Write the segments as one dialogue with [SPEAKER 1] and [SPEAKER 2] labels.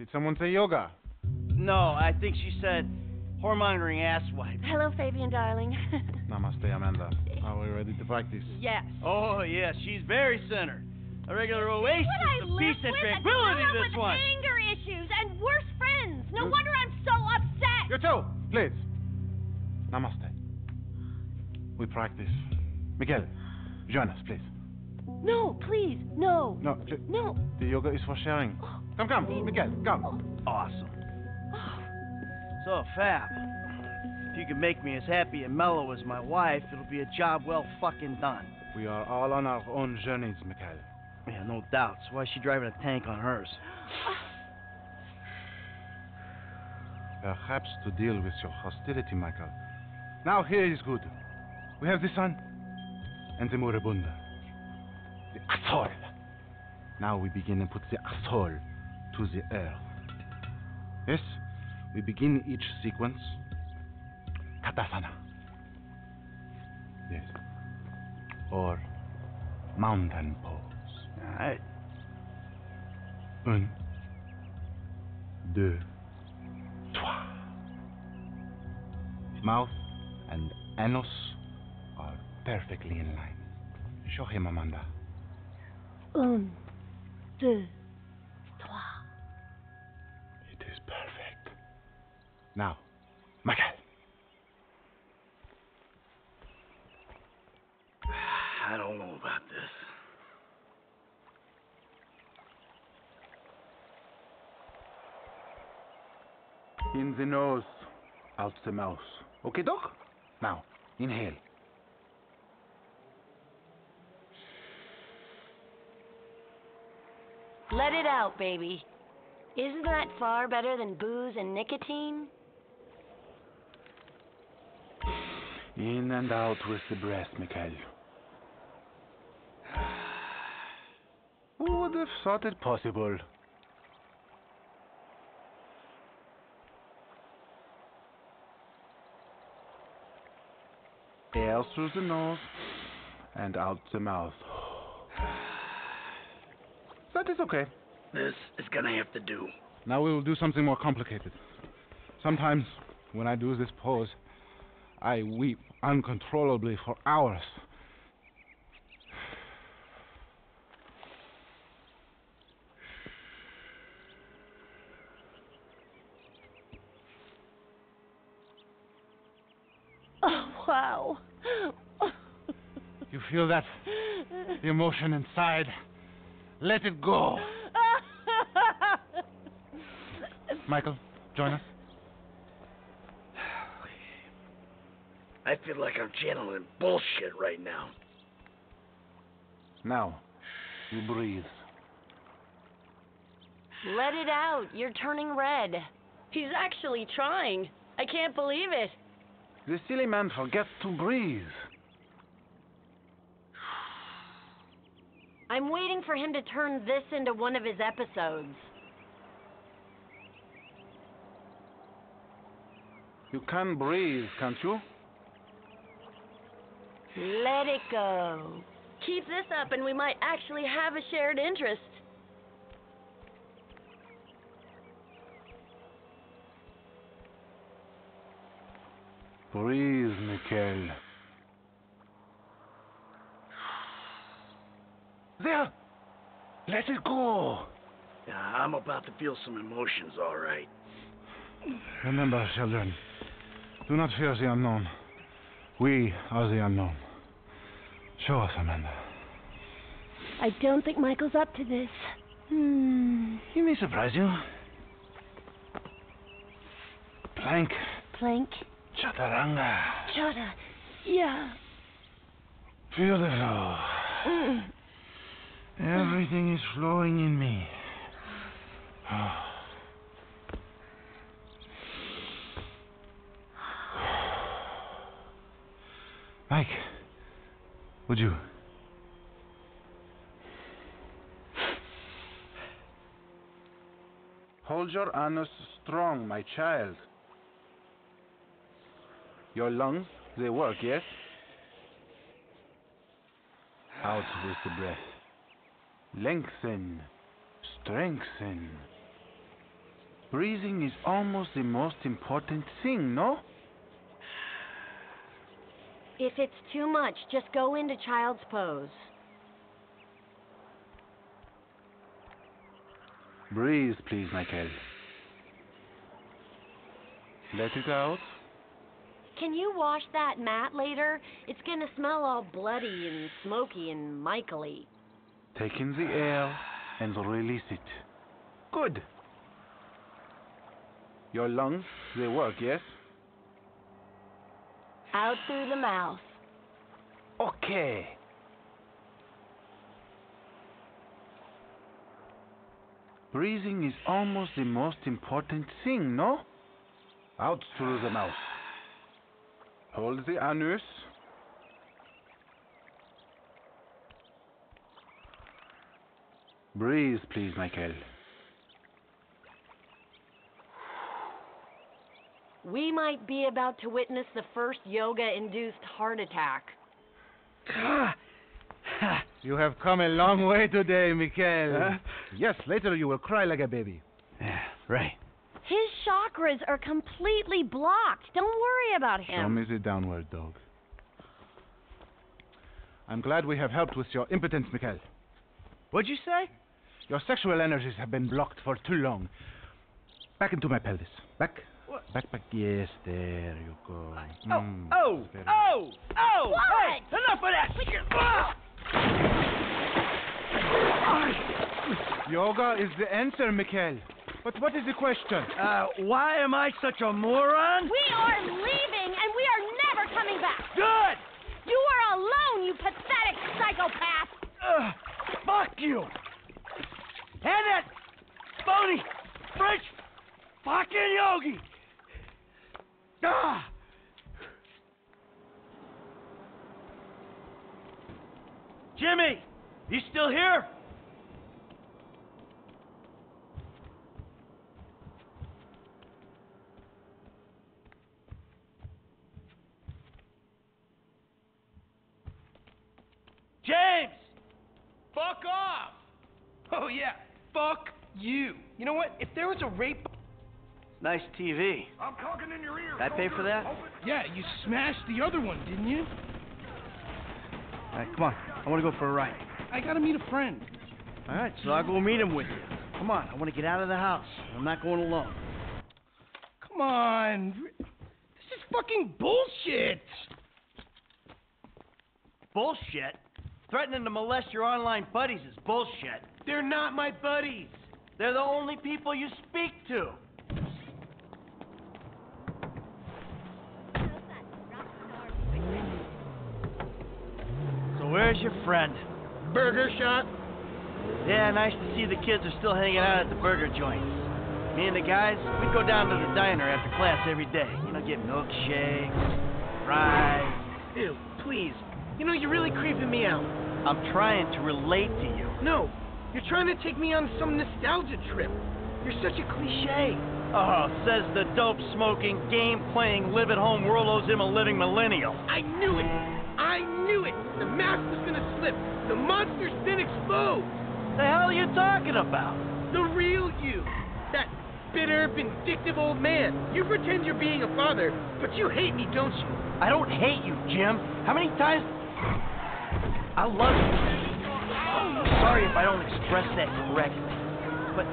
[SPEAKER 1] Did someone say yoga?
[SPEAKER 2] No, I think she said whoremongering asswipe.
[SPEAKER 3] Hello, Fabien, darling.
[SPEAKER 1] Namaste, Amanda. Are we ready to practice?
[SPEAKER 3] yes.
[SPEAKER 2] Oh, yes, she's very centered. A regular oasis of peace and
[SPEAKER 3] with, a
[SPEAKER 2] tranquility,
[SPEAKER 3] gorilla
[SPEAKER 2] this
[SPEAKER 3] with
[SPEAKER 2] one.
[SPEAKER 3] anger issues and worse friends. No
[SPEAKER 1] Hmm?
[SPEAKER 3] wonder I'm so upset.
[SPEAKER 1] You too, please. Namaste. We practice. Miguel, join us, please.
[SPEAKER 3] No, please, no.
[SPEAKER 1] No, j-
[SPEAKER 3] No.
[SPEAKER 1] the yoga is for sharing. Come, come, Miguel, come.
[SPEAKER 2] Awesome. So, Fab, if you can make me as happy and mellow as my wife, it'll be a job well fucking done.
[SPEAKER 1] We are all on our own journeys, Miguel.
[SPEAKER 2] Yeah, no doubts. Why is she driving a tank on hers?
[SPEAKER 1] Perhaps to deal with your hostility, Michael. Now here is good. We have the sun and the moribunda. The atoll. Now we begin and put the atoll to the earth. Yes, we begin each sequence. Tadasana. Yes. Or mountain pose.
[SPEAKER 2] Alright.
[SPEAKER 1] Un, deux, trois. Mouth and anus are perfectly in line. Show him, Amanda.
[SPEAKER 3] Un, deux,
[SPEAKER 1] Now, Michael.
[SPEAKER 2] I don't know about this.
[SPEAKER 1] In the nose, out the mouth. Okay, Doc? Now, inhale.
[SPEAKER 3] Let it out, baby. Isn't that far better than booze and nicotine?
[SPEAKER 1] In and out with the breath, Mikhail. Who would have thought it possible? Air through the nose and out the mouth. That is okay.
[SPEAKER 2] This is gonna have to do.
[SPEAKER 1] Now we will do something more complicated. Sometimes, when I do this pose, I weep uncontrollably for hours.
[SPEAKER 3] Oh, wow.
[SPEAKER 1] You feel that? The emotion inside. Let it go. Michael, join us.
[SPEAKER 2] I feel like I'm channeling bullshit right now.
[SPEAKER 1] Now, you breathe.
[SPEAKER 3] Let it out. You're turning red. He's actually trying. I can't believe it.
[SPEAKER 1] The silly man forgets to breathe.
[SPEAKER 3] I'm waiting for him to turn this into one of his episodes.
[SPEAKER 1] You can breathe, can't you?
[SPEAKER 3] Let it go. Keep this up, and we might actually have a shared interest.
[SPEAKER 1] Breathe, Mikhail. There! Let it go!
[SPEAKER 2] Yeah, I'm about to feel some emotions, all right.
[SPEAKER 1] Remember, children, do not fear the unknown. We are the unknown. Show us, Amanda.
[SPEAKER 3] I don't think Michael's up to this. Hmm.
[SPEAKER 1] He may surprise you. Plank,
[SPEAKER 3] Plank.
[SPEAKER 1] chaturanga.
[SPEAKER 3] Chata. Yeah.
[SPEAKER 1] Feel the flow.
[SPEAKER 3] Mm.
[SPEAKER 1] Everything is flowing in me. Mike, would you? Hold your anus strong, my child. Your lungs, they work, yes? Out with the breath. Lengthen. Strengthen. Breathing is almost the most important thing, no?
[SPEAKER 3] If it's too much, just go into child's pose.
[SPEAKER 1] Breathe, please, Michael. Let it out.
[SPEAKER 3] Can you wash that mat later? It's gonna smell all bloody and smoky and Michaely.
[SPEAKER 1] Take in the air and release it. Good. Your lungs, they work, yes?
[SPEAKER 3] Out through the mouth.
[SPEAKER 1] Okay. Breathing is almost the most important thing, no? Out through the mouth. Hold the anus. Breathe, please, Michael.
[SPEAKER 3] We might be about to witness the first yoga induced heart attack.
[SPEAKER 1] You have come a long way today, Michael.
[SPEAKER 2] Huh?
[SPEAKER 1] Yes, later you will cry like a baby.
[SPEAKER 2] Yeah, right.
[SPEAKER 3] His chakras are completely blocked. Don't worry about
[SPEAKER 1] Show
[SPEAKER 3] him.
[SPEAKER 1] me the downward dog. I'm glad we have helped with your impotence, Mikhail.
[SPEAKER 2] What'd you say?
[SPEAKER 1] Your sexual energies have been blocked for too long. Back into my pelvis. Back.
[SPEAKER 2] What?
[SPEAKER 1] Back, back. Yes, there you go.
[SPEAKER 2] Oh,
[SPEAKER 1] Mm,
[SPEAKER 2] oh,
[SPEAKER 1] very
[SPEAKER 2] oh, oh!
[SPEAKER 3] What?
[SPEAKER 2] Hey, enough of that shit! Ah!
[SPEAKER 1] Yoga is the answer, Mikhail. But what is the question?
[SPEAKER 2] Uh, why am I such a moron?
[SPEAKER 3] We are leaving and we are never coming back.
[SPEAKER 2] Good!
[SPEAKER 3] You are alone, you pathetic psychopath.
[SPEAKER 2] Ugh, fuck you! And that phony French fucking yogi! Ah! Jimmy, you still here? James!
[SPEAKER 4] Fuck off! Oh yeah, fuck you. You know what? If there was a rape
[SPEAKER 2] Nice TV.
[SPEAKER 5] I'm talking in your ear.
[SPEAKER 2] Did I pay for that?
[SPEAKER 4] Yeah, you smashed the other one, didn't you?
[SPEAKER 2] All right, come on. I want to go for a ride.
[SPEAKER 4] I gotta meet a friend.
[SPEAKER 2] All right, so I'll go meet him with you. Come on, I want to get out of the house. I'm not going alone.
[SPEAKER 4] Come on. This is fucking bullshit.
[SPEAKER 2] Bullshit. Threatening to molest your online buddies is bullshit.
[SPEAKER 4] They're not my buddies.
[SPEAKER 2] They're the only people you speak to. So where's your friend?
[SPEAKER 4] Burger shot.
[SPEAKER 2] Yeah, nice to see the kids are still hanging out at the burger joint. Me and the guys, we'd go down to the diner after class every day. You know, get milkshakes, fries.
[SPEAKER 4] Ew, please. You know, you're really creeping me out.
[SPEAKER 2] I'm trying to relate to you.
[SPEAKER 4] No, you're trying to take me on some nostalgia trip. You're such a cliche.
[SPEAKER 2] Oh, says the dope smoking, game playing, live at home world owes him a living millennial.
[SPEAKER 4] I knew it. I knew it. The mask was gonna slip. The monster's been exposed.
[SPEAKER 2] The hell are you talking about?
[SPEAKER 4] The real you. That bitter, vindictive old man. You pretend you're being a father, but you hate me, don't you?
[SPEAKER 2] I don't hate you, Jim. How many times? I love you. Sorry if I don't express that correctly. But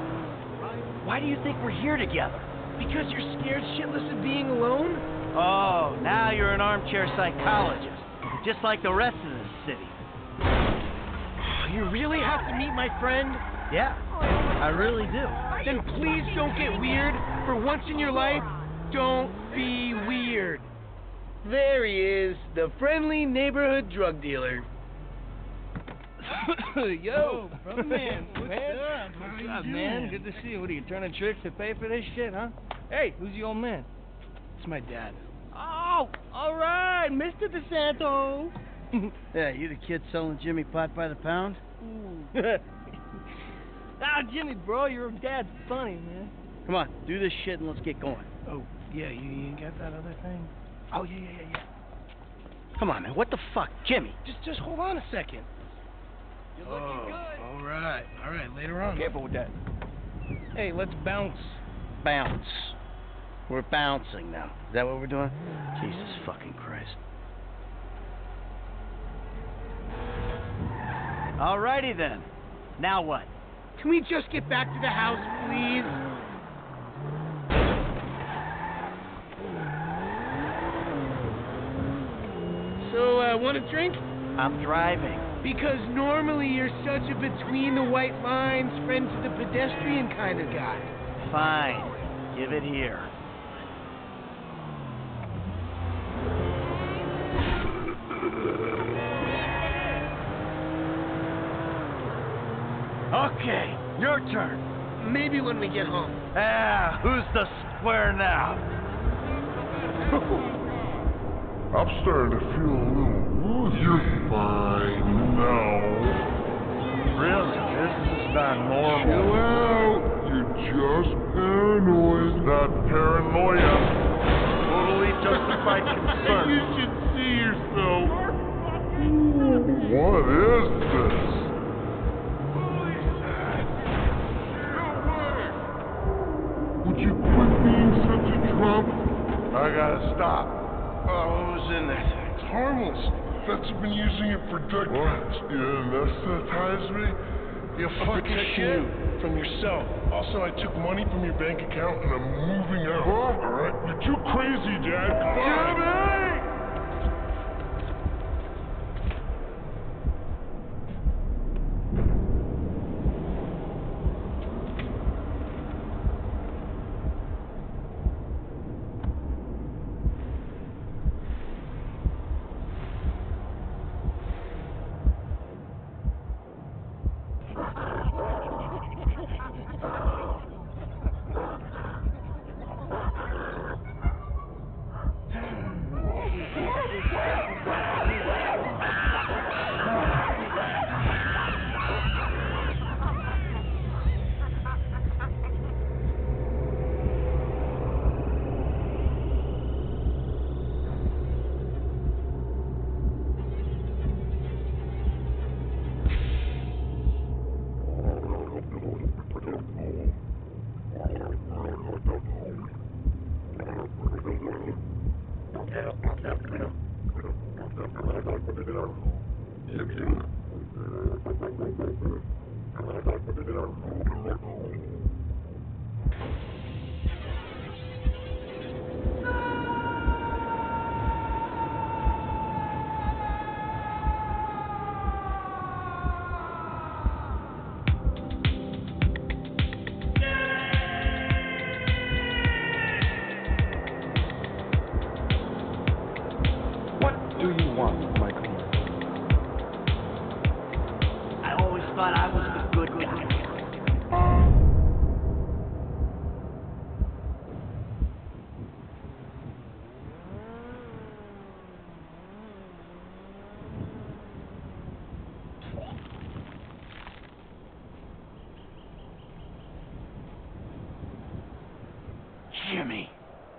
[SPEAKER 2] why do you think we're here together?
[SPEAKER 4] Because you're scared shitless of being alone?
[SPEAKER 2] Oh, now you're an armchair psychologist. Just like the rest of the city.
[SPEAKER 4] Oh, you really have to meet my friend?
[SPEAKER 2] Yeah, I really do.
[SPEAKER 4] Then please don't get weird. For once in your life, don't be weird. There he is, the friendly neighborhood drug dealer. Yo, brother man,
[SPEAKER 6] What's
[SPEAKER 4] man.
[SPEAKER 6] up? What's up, man? Good to see you. What are you turning tricks to pay for this shit, huh? Hey, who's the old man?
[SPEAKER 4] It's my dad.
[SPEAKER 6] Oh,
[SPEAKER 4] all right, Mr. De Santa.
[SPEAKER 5] Yeah, you the kid selling Jimmy pot by the pound?
[SPEAKER 4] ah, Jimmy, bro, your dad's funny, man.
[SPEAKER 5] Come on, do this shit and let's get going.
[SPEAKER 4] Oh, yeah, you, you got that other thing? Oh, yeah, yeah, yeah, yeah.
[SPEAKER 5] Come on, man. What the fuck? Jimmy.
[SPEAKER 4] Just, just hold on a second.
[SPEAKER 5] You're looking
[SPEAKER 4] oh, all right, all right. Later on.
[SPEAKER 5] Careful with that.
[SPEAKER 4] Hey, let's bounce.
[SPEAKER 5] Bounce. We're bouncing now. Is that what we're doing? Jesus fucking Christ.
[SPEAKER 2] Alrighty then. Now what?
[SPEAKER 4] Can we just get back to the house, please? So, uh, want a drink?
[SPEAKER 2] I'm driving.
[SPEAKER 4] Because normally you're such a between the white lines, friend to the pedestrian kind of guy.
[SPEAKER 2] Fine. Give it here. Your turn.
[SPEAKER 4] Maybe when we get home.
[SPEAKER 2] Ah, who's the square now?
[SPEAKER 6] I'm starting to feel a little woozy. You're fine now.
[SPEAKER 2] Really? This is not normal.
[SPEAKER 6] Chill out. You're just paranoid.
[SPEAKER 1] Not paranoia.
[SPEAKER 2] Totally justified concern.
[SPEAKER 6] you should see yourself. What is
[SPEAKER 1] stop.
[SPEAKER 2] Oh, what was in there?
[SPEAKER 6] It's harmless. Vets have been using it for decades. What? You anesthetize me?
[SPEAKER 2] You
[SPEAKER 6] I'm
[SPEAKER 2] fucking
[SPEAKER 6] you from yourself. Also, I took money from your bank account and I'm moving out. All right? You're too crazy, Dad. Goodbye.
[SPEAKER 1] What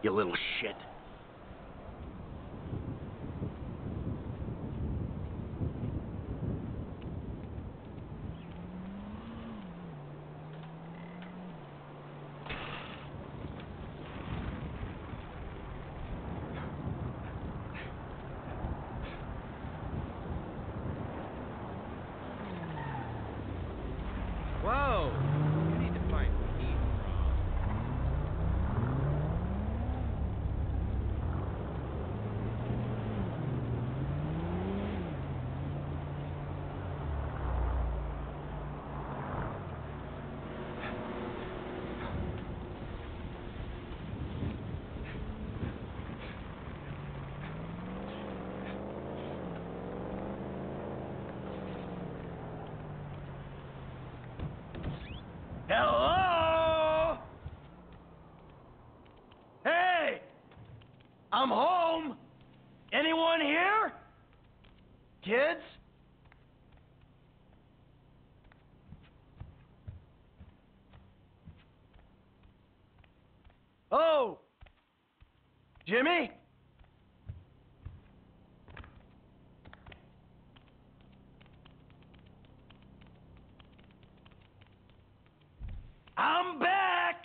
[SPEAKER 1] you
[SPEAKER 2] little shit.
[SPEAKER 7] Jimmy? I'm back!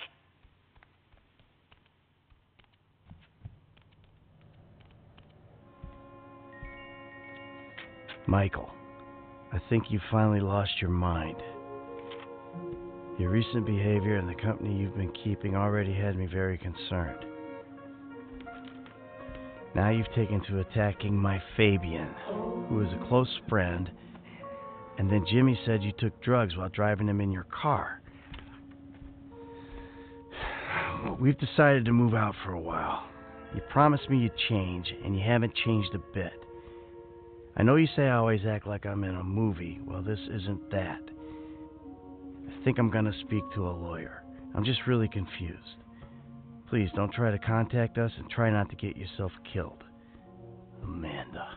[SPEAKER 2] Michael, I think you've finally lost your mind. Your recent behavior and the company you've been keeping already had me very concerned. Now you've taken to attacking my Fabien, who is a close friend, and then Jimmy said you took drugs while driving him in your car. We've decided to move out for a while. You promised me you'd change, and you haven't changed a bit. I know you say I always act like I'm in a movie. Well, this isn't that. I think I'm going to speak to a lawyer. I'm just really confused. Please don't try to contact us and try not to get yourself killed. Amanda.